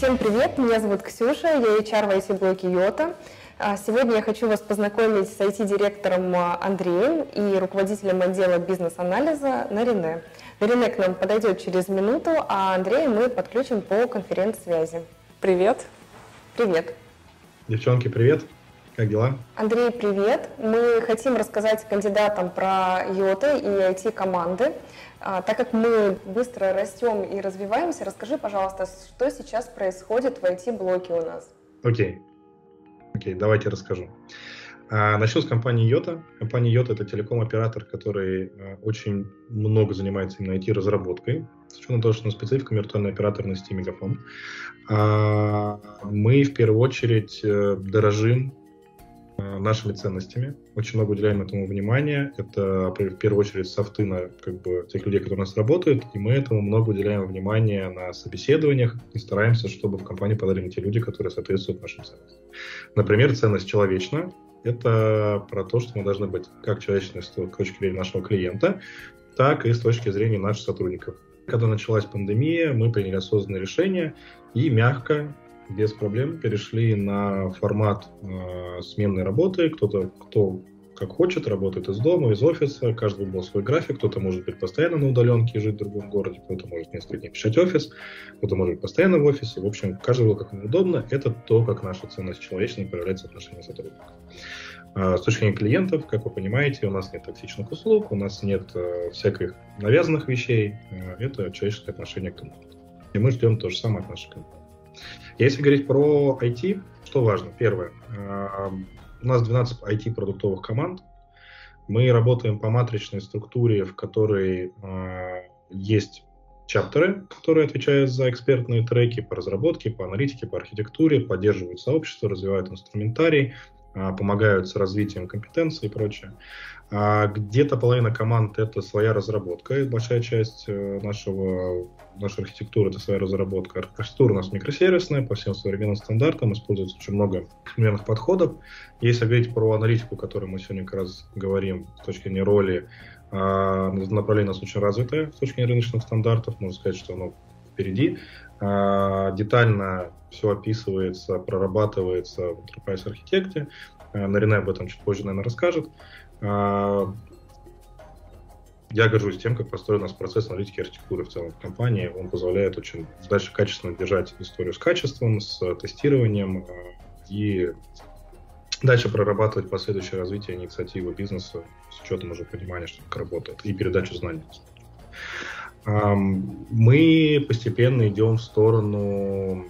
Всем привет, меня зовут Ксюша, я HR в IT-блоке Йота. А, сегодня я хочу вас познакомить с IT-директором а, Андреем и руководителем отдела бизнес-анализа Нарине. Нарине к нам подойдет через минуту, а Андрея мы подключим по конференц-связи. Привет. Привет. Девчонки, привет. Как дела? Андрей, привет. Мы хотим рассказать кандидатам про Йота и IT-команды. А, так как мы быстро растем и развиваемся, расскажи, пожалуйста, что сейчас происходит в IT-блоке у нас. Окей. Окей, давайте расскажу. А, начну с компании Йота. Компания Йота – это телеком-оператор, который а, очень много занимается именно IT-разработкой, с учетом того, что на специфика виртуальный оператор на Steam Мегафон. Мы в первую очередь э, дорожим нашими ценностями. Очень много уделяем этому внимания. Это в первую очередь софты на как бы, тех людей, которые у нас работают, и мы этому много уделяем внимания на собеседованиях и стараемся, чтобы в компании подали те люди, которые соответствуют нашим ценностям. Например, ценность человечна — это про то, что мы должны быть как человечны с точки зрения нашего клиента, так и с точки зрения наших сотрудников. Когда началась пандемия, мы приняли осознанное решение и мягко без проблем перешли на формат э, сменной работы. Кто-то, кто как хочет, работает из дома, из офиса, каждый был свой график, кто-то может быть постоянно на удаленке и жить в другом городе, кто-то может несколько дней писать офис, кто-то может быть постоянно в офисе. В общем, каждый был как ему удобно. Это то, как наша ценность человечная проявляется в отношении сотрудников. А с точки зрения клиентов, как вы понимаете, у нас нет токсичных услуг, у нас нет э, всяких навязанных вещей. Э, это человеческое отношение к клиенту. И мы ждем то же самое от наших клиентов. Если говорить про IT, что важно? Первое. Э, у нас 12 IT-продуктовых команд. Мы работаем по матричной структуре, в которой э, есть чаптеры, которые отвечают за экспертные треки по разработке, по аналитике, по архитектуре, поддерживают сообщество, развивают инструментарий, помогают с развитием компетенций и прочее. А где-то половина команд это своя разработка, и большая часть э, нашего, нашей архитектуры это своя разработка. Архитектура у нас микросервисная, по всем современным стандартам, используется очень много современных подходов. Если говорить про аналитику, о которой мы сегодня как раз говорим с точки зрения роли, а, направление у нас очень развитое с точки зрения рыночных стандартов, можно сказать, что оно впереди. А, детально все описывается, прорабатывается в Enterprise Architect. Нарина об этом чуть позже, наверное, расскажет. А, я горжусь тем, как построен у нас процесс аналитики архитектуры в целом в компании. Он позволяет очень дальше качественно держать историю с качеством, с тестированием а, и дальше прорабатывать последующее развитие инициативы бизнеса с учетом уже понимания, что как работает, и передачу знаний. Мы постепенно идем в сторону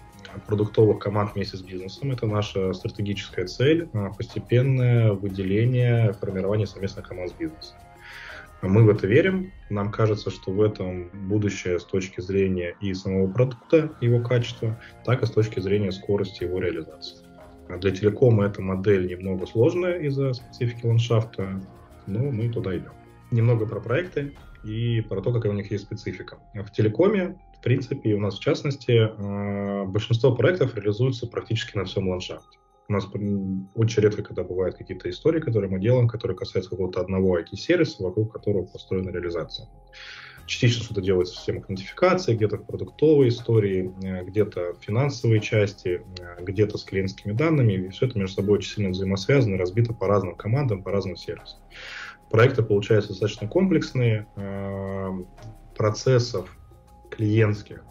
продуктовых команд вместе с бизнесом. Это наша стратегическая цель, а, постепенное выделение, формирование совместных команд с бизнесом. Мы в это верим. Нам кажется, что в этом будущее с точки зрения и самого продукта, его качества, так и с точки зрения скорости его реализации. А для телекома эта модель немного сложная из-за специфики ландшафта, но мы туда идем. Немного про проекты и про то, какая у них есть специфика. В телекоме в принципе, у нас в частности э, большинство проектов реализуются практически на всем ландшафте. У нас очень редко, когда бывают какие-то истории, которые мы делаем, которые касаются какого-то одного IT-сервиса, вокруг которого построена реализация. Частично что-то делается в системах идентификации, где-то в продуктовой истории, э, где-то в финансовой части, э, где-то с клиентскими данными. И все это между собой очень сильно взаимосвязано, разбито по разным командам, по разным сервисам. Проекты получаются достаточно комплексные, процессов клиентских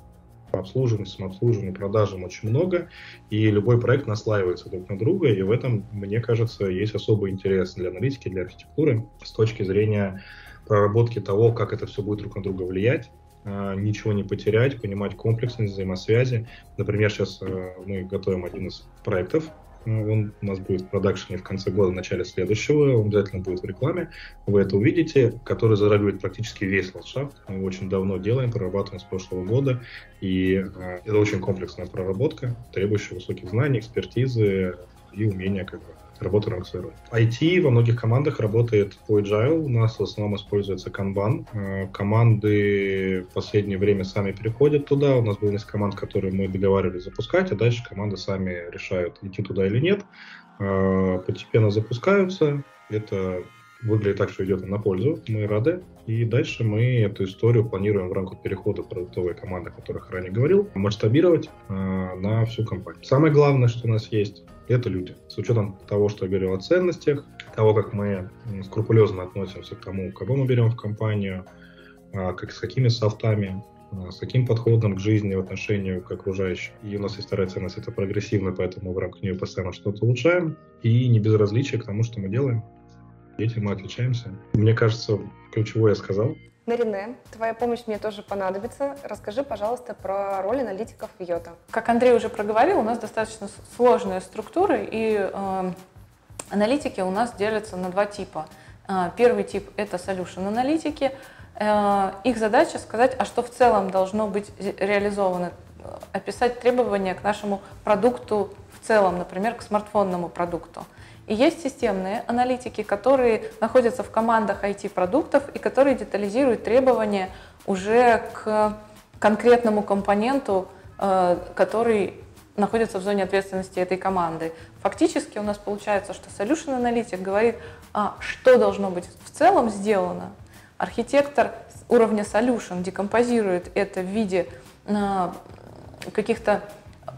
по обслуживанию, самообслуживанию, продажам очень много, и любой проект наслаивается друг на друга, и в этом, мне кажется, есть особый интерес для аналитики, для архитектуры с точки зрения проработки того, как это все будет друг на друга влиять, а, ничего не потерять, понимать комплексность взаимосвязи. Например, сейчас э, мы готовим один из проектов, он у нас будет в продакшене в конце года, в начале следующего. Он обязательно будет в рекламе. Вы это увидите, который затрагивает практически весь ландшафт. Мы его очень давно делаем, прорабатываем с прошлого года. И э, это очень комплексная проработка, требующая высоких знаний, экспертизы и умения как бы работы на свою роль. IT во многих командах работает по agile. У нас в основном используется Kanban. Э, команды в последнее время сами переходят туда. У нас было несколько команд, которые мы договаривались запускать, а дальше команды сами решают, идти туда или нет. Э, постепенно запускаются. Это выглядит так, что идет на пользу, мы рады. И дальше мы эту историю планируем в рамках перехода продуктовой команды, о которых ранее говорил, масштабировать э, на всю компанию. Самое главное, что у нас есть, это люди. С учетом того, что я говорил о ценностях, того, как мы скрупулезно относимся к тому, кого мы берем в компанию, э, как, с какими софтами, э, с каким подходом к жизни в отношении к окружающим. И у нас есть вторая ценность, это прогрессивно, поэтому в рамках нее постоянно что-то улучшаем. И не безразличие к тому, что мы делаем. Этим мы отличаемся. Мне кажется, ключевое я сказал. Нарине, твоя помощь мне тоже понадобится. Расскажи, пожалуйста, про роль аналитиков в Йота. Как Андрей уже проговорил, у нас достаточно сложная структура, и э, аналитики у нас делятся на два типа. Э, первый тип – это solution аналитики. Э, их задача сказать, а что в целом должно быть реализовано, описать требования к нашему продукту в целом, например, к смартфонному продукту. И есть системные аналитики, которые находятся в командах IT-продуктов и которые детализируют требования уже к конкретному компоненту, э, который находится в зоне ответственности этой команды. Фактически у нас получается, что solution аналитик говорит, а, что должно быть в целом сделано. Архитектор уровня solution декомпозирует это в виде э, каких-то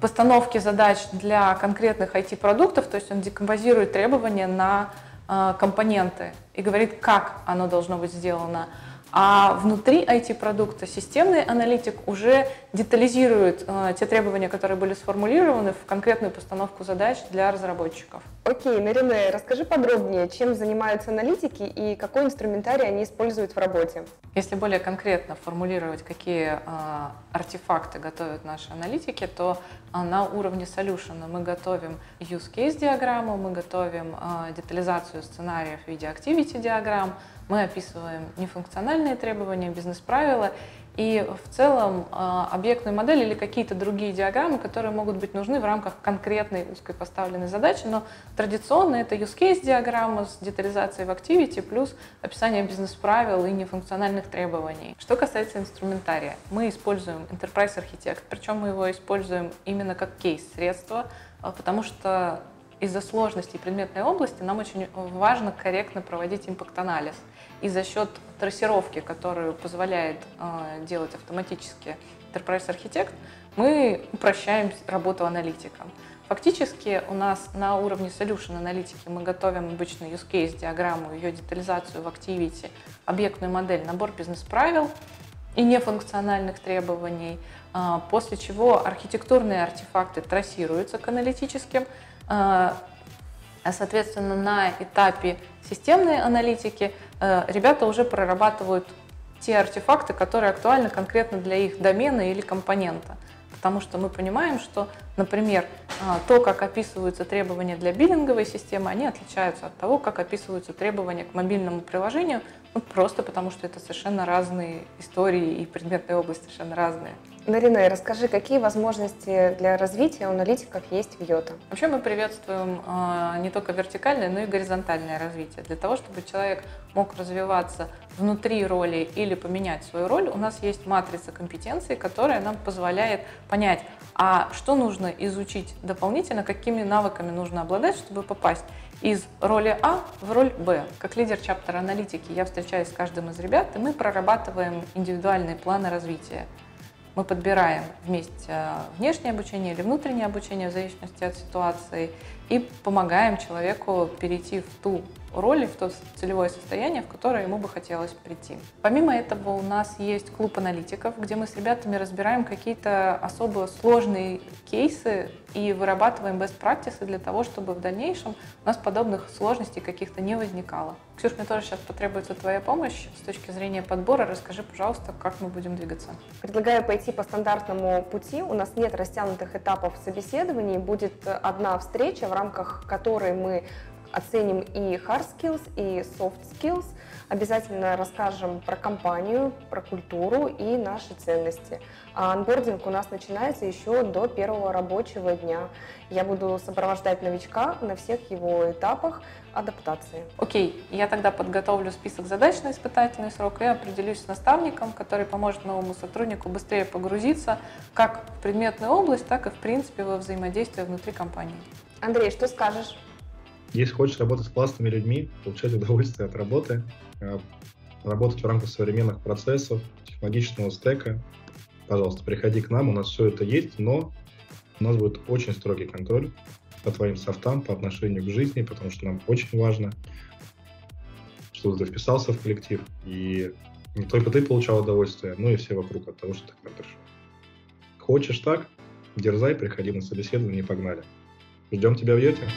постановки задач для конкретных IT-продуктов, то есть он декомпозирует требования на э, компоненты и говорит, как оно должно быть сделано. А внутри IT-продукта системный аналитик уже детализирует э, те требования, которые были сформулированы в конкретную постановку задач для разработчиков. Окей, Нарине, расскажи подробнее, чем занимаются аналитики и какой инструментарий они используют в работе. Если более конкретно формулировать, какие э, артефакты готовят наши аналитики, то э, на уровне solution мы готовим use case диаграмму, мы готовим э, детализацию сценариев в виде activity диаграмм, мы описываем нефункциональные требования, бизнес-правила и в целом а, объектную модель или какие-то другие диаграммы, которые могут быть нужны в рамках конкретной узкой поставленной задачи, но традиционно это use case диаграмма с детализацией в Activity плюс описание бизнес-правил и нефункциональных требований. Что касается инструментария, мы используем Enterprise Architect, причем мы его используем именно как кейс-средство, а, потому что из-за сложности предметной области нам очень важно корректно проводить импакт-анализ. И за счет трассировки, которую позволяет э, делать автоматически Enterprise Architect, мы упрощаем работу аналитикам. Фактически у нас на уровне solution аналитики мы готовим обычно use case диаграмму, ее детализацию в Activity, объектную модель, набор бизнес-правил и нефункциональных требований, а, после чего архитектурные артефакты трассируются к аналитическим, а, соответственно, на этапе системной аналитики э, ребята уже прорабатывают те артефакты, которые актуальны конкретно для их домена или компонента. Потому что мы понимаем, что, например, а, то, как описываются требования для биллинговой системы, они отличаются от того, как описываются требования к мобильному приложению, ну, просто потому что это совершенно разные истории и предметные области совершенно разные. Нарина, расскажи, какие возможности для развития у аналитиков есть в Йота? Вообще мы приветствуем э, не только вертикальное, но и горизонтальное развитие. Для того, чтобы человек мог развиваться внутри роли или поменять свою роль, у нас есть матрица компетенций, которая нам позволяет понять, а что нужно изучить дополнительно, какими навыками нужно обладать, чтобы попасть из роли А в роль Б. Как лидер чаптера аналитики я встречаюсь с каждым из ребят, и мы прорабатываем индивидуальные планы развития. Мы подбираем вместе э, внешнее обучение или внутреннее обучение в зависимости от ситуации и помогаем человеку перейти в ту роль, в то целевое состояние, в которое ему бы хотелось прийти. Помимо этого у нас есть клуб аналитиков, где мы с ребятами разбираем какие-то особо сложные кейсы и вырабатываем best practices для того, чтобы в дальнейшем у нас подобных сложностей каких-то не возникало. Ксюш, мне тоже сейчас потребуется твоя помощь с точки зрения подбора. Расскажи, пожалуйста, как мы будем двигаться. Предлагаю пойти по стандартному пути. У нас нет растянутых этапов собеседований. Будет одна встреча, в рамках которой мы оценим и hard skills, и soft skills. Обязательно расскажем про компанию, про культуру и наши ценности. А анбординг у нас начинается еще до первого рабочего дня. Я буду сопровождать новичка на всех его этапах адаптации. Окей, okay. я тогда подготовлю список задач на испытательный срок и определюсь с наставником, который поможет новому сотруднику быстрее погрузиться как в предметную область, так и в принципе во взаимодействие внутри компании. Андрей, что скажешь? Если хочешь работать с классными людьми, получать удовольствие от работы, э, работать в рамках современных процессов, технологичного стека, пожалуйста, приходи к нам, у нас все это есть, но у нас будет очень строгий контроль по твоим софтам, по отношению к жизни, потому что нам очень важно, чтобы ты вписался в коллектив, и не только ты получал удовольствие, но и все вокруг от того, что ты работаешь. Хочешь так? Дерзай, приходи на собеседование и погнали. Ждем тебя в Йоте.